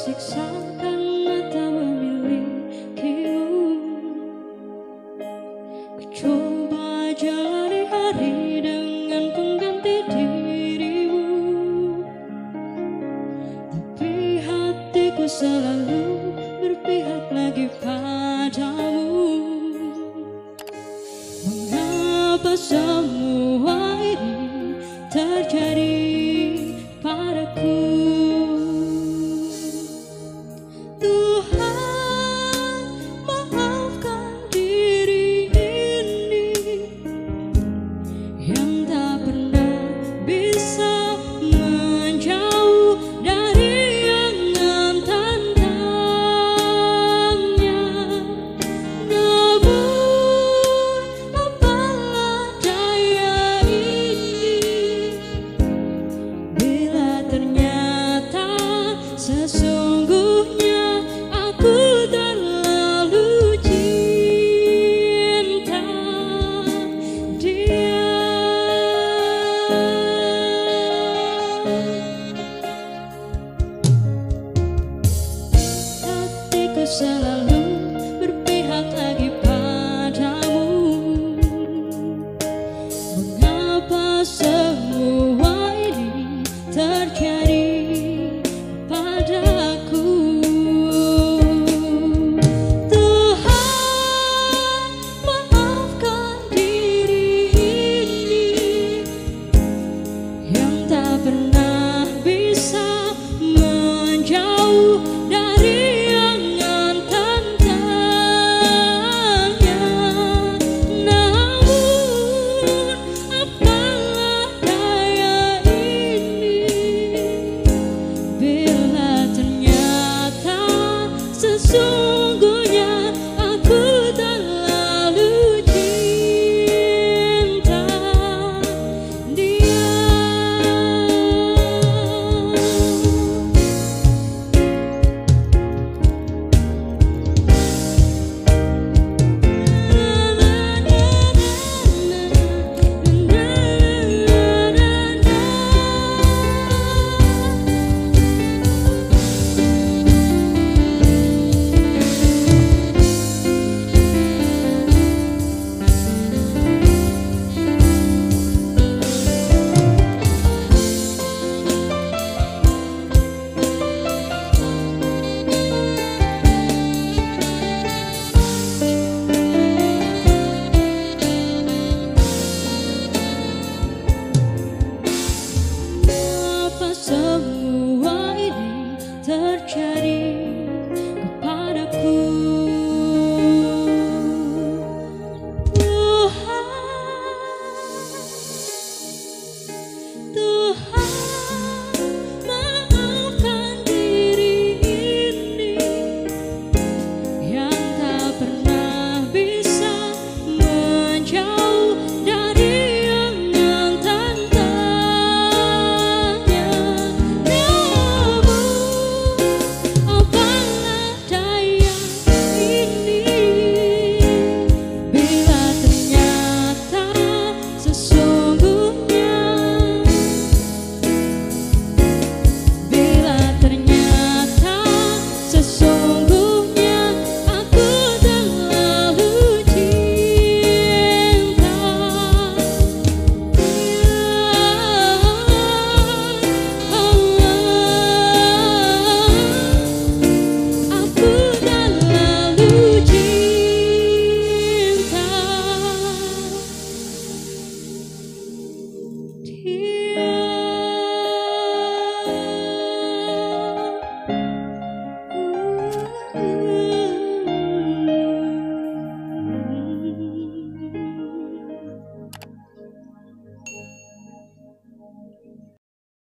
tersiksa karena tak memilikimu. Ku coba jalani hari dengan pengganti dirimu. Tapi hatiku selalu berpihak lagi padamu. Mengapa semua ini terjadi shall I